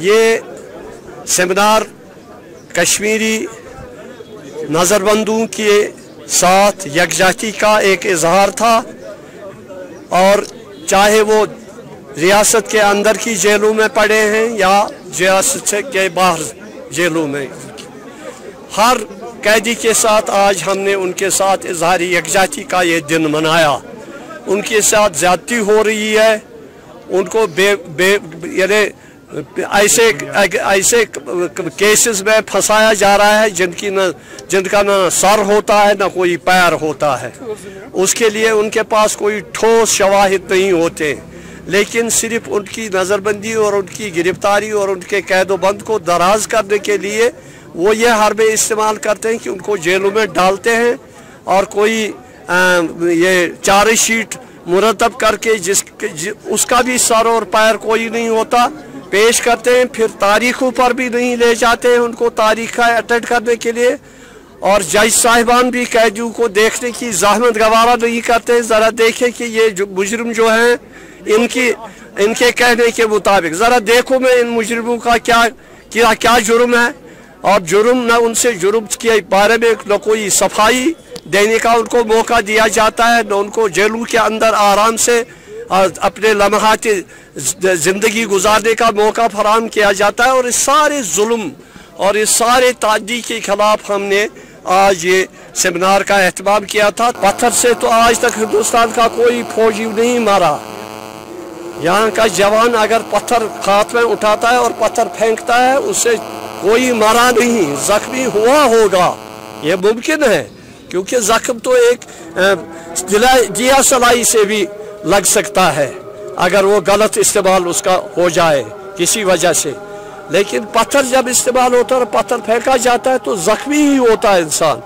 ये सेमिनार कश्मीरी नज़रबंदों के साथ यकजाती का एक इजहार था और चाहे वो रियासत के अंदर की जेलों में पड़े हैं या रियासत के बाहर जेलों में। हर कैदी के साथ आज हमने उनके साथ इजहार यकजाती का ये दिन मनाया। उनके साथ ज्यादती हो रही है। उनको बे बे, यानी ऐसे ऐसे केसेस में फंसाया जा रहा है, जिनकी न, जिनका ना सर होता है, ना कोई पैर होता है। उसके लिए उनके पास कोई ठोस शवाहिद नहीं होते। लेकिन सिर्फ़ उनकी नज़रबंदी और उनकी गिरफ्तारी और उनके कैदोबंद को दराज करने के लिए वो ये हरबे इस्तेमाल करते हैं कि उनको जेलों में डालते हैं और कोई ये चार्जशीट मुरतब करके जिस उसका भी सर और पैर कोई नहीं होता। पेश करते हैं, फिर तारीखों पर भी नहीं ले जाते हैं उनको तारीख अटेंड करने के लिए। और जज साहिबान भी कैदियों को देखने की जहमत गवारा नहीं करते ज़रा देखें कि ये जो मुजरम जो हैं, इनकी, इनके कहने के मुताबिक, ज़रा देखो मैं इन मुजरमों का क्या क्या क्या जुर्म है। और जुर्म न उनसे जुर्म के बारे में न कोई सफ़ाई देने का उनको मौका दिया जाता है, न उनको जेलों के अंदर आराम से अपने लम्हात ज़िंदगी गुजारने का मौका फराम किया जाता है और इस सारे जुल्म और इस सारे तादी के खिलाफ हमने आज ये सेमिनार का अहतमाम किया था। पत्थर से तो आज तक हिंदुस्तान का कोई फौजी नहीं मारा। यहाँ का जवान अगर पत्थर हाथ में उठाता है और पत्थर फेंकता है उससे कोई मारा नहीं, जख्मी हुआ होगा। ये मुमकिन है, क्योंकि जख्म तो एक दिया सलाई से भी लग सकता है, अगर वो गलत इस्तेमाल उसका हो जाए किसी वजह से। लेकिन पत्थर जब इस्तेमाल होता है और पत्थर फेंका जाता है तो जख्मी ही होता है इंसान।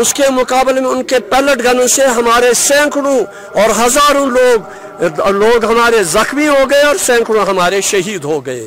उसके मुकाबले में उनके पैलेट गनों से हमारे सैकड़ों और हज़ारों लोग लोग हमारे जख्मी हो गए और सैकड़ों हमारे शहीद हो गए।